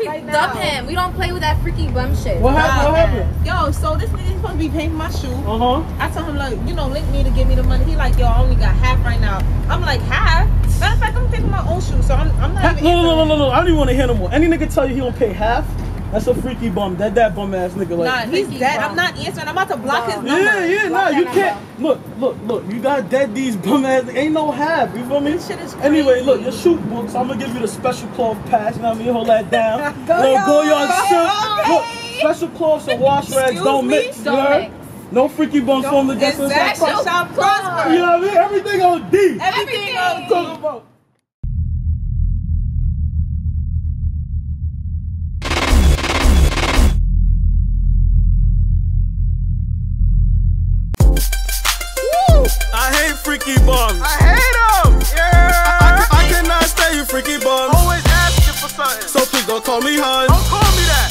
freak right dump now. him. We don't play with that freaky bum shit. What happened? What happened? Yo, so this nigga supposed to be paying for my shoe. Uh huh. I told him like, you know, link me to give me the money. He like, yo, I only got half right now. I'm like, half? Matter of fact, I'm paying my own shoe, so I'm, I'm not even. No, no, no, no, no, no. I don't even want to hear no more. Any nigga tell you he don't pay half, that's a freaky bum. That that bum ass nigga like. Nah, he's dead. bum. I'm not answering. I'm about to block his number. Yeah, yeah, nah, you that can't. Look, look, look. You got dead these bum ass. Ain't no half. You feel me? This shit is Anyway, look, your shoot books. I'm gonna give you the special cloth pass. You know what I mean? Hold that down. Go Little yard. go yard Okay. shit. Look, special cloths and wash rags don't me? mix. You Don't heard? mix. No freaky bums formed against us. Exactly. Special Shall prosper. You know what I mean? Everything on D. Everything Everything. goes Talk about. I hate freaky bums. I hate them. Yeah. I, I cannot stay you freaky bums. Always asking for something. So please don't call me hun Don't call me that.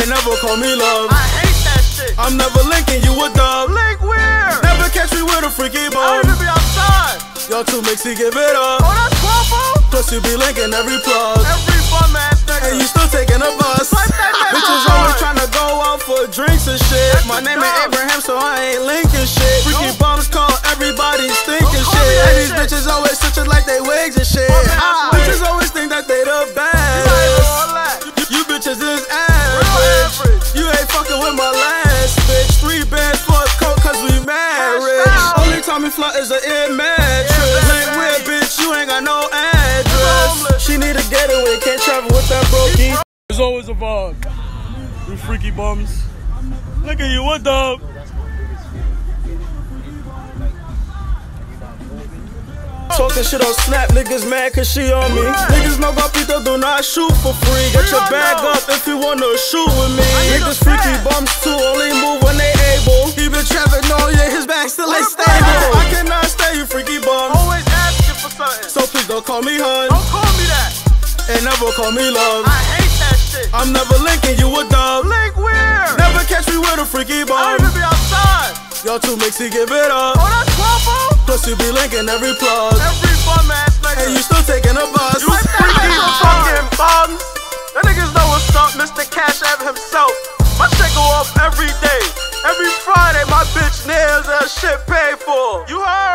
and never call me love. I hate that shit. I'm never linking you with dub. Link where? Never catch me with a freaky I bum. don't even be outside. Y'all too mixy, give it up. Oh, that's Quaffle? Plus you be linking every plug. Every bum ass nigga. And you still taking a bus. Like that. Bitches always trying to go out for drinks and shit. My name ain't Abraham, so I ain't linking shit. Freaky bums call everybody stinking Don't call me shit. And these bitches always switching like they wigs and shit. Fucking ass Bitches always think that they the You ain't all best. that. You bitches is Real average. average. You ain't fucking with my last bitch. Three bands for a coat cause we married. Only time we flirt is an air mattress. Yeah, Link baby. weird bitch, you ain't got no address. She need a getaway, can't travel with that brokey. There's always a vibe. You freaky bums. Look at you, what the? Talking shit on Snap, niggas mad cause she on me. Niggas know Guapito do not shoot for free. Get your bag up if you wanna shoot with me. Niggas freaky bums too, only move when they able. Been trapping all year, his back still ain't stable. I cannot stay, you freaky bum. Always asking for something. So please don't call me hun, Don't call me that. and never call me love. I hate that shit. I'm never linking you with dub. Link where? Never catch me with a freaky I bum. don't even be outside. Y'all too mixy, give it up. Oh, that's Quaffle? Plus you be linking every plug. Every bum ass nigga. And you still taking a bus. You freaky fucking bums. That niggas know what's up, Mr. Cash App himself. My shit go off every day. Every Friday, my bitch nails that shit paid for. You heard?